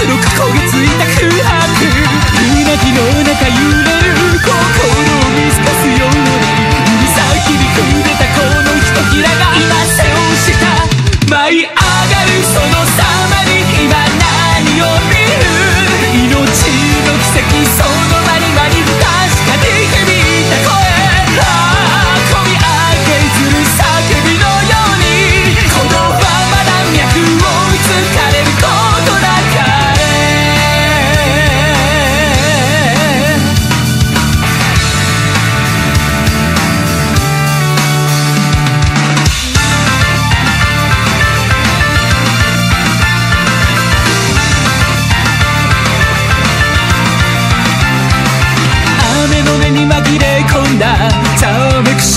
黒く焦げついた空白うなぎの中揺れる心を見透かすように指先に触れたこのひときらが今背をした舞い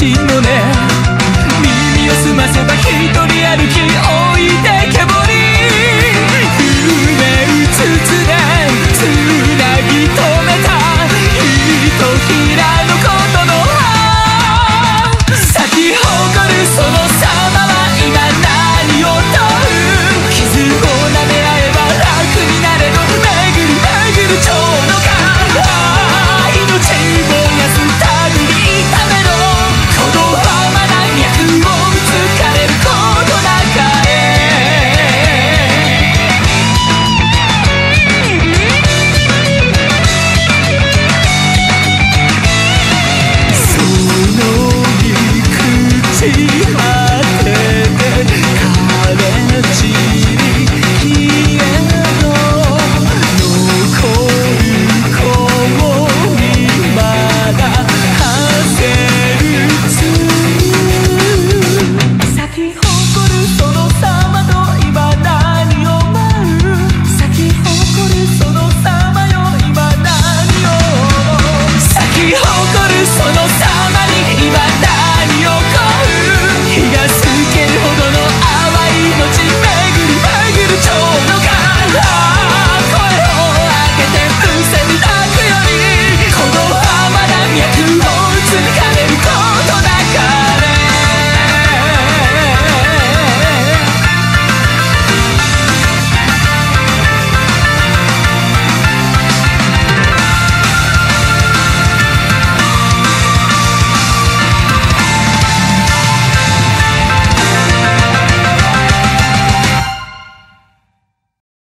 しいのね。耳を澄ませば一人歩き置いて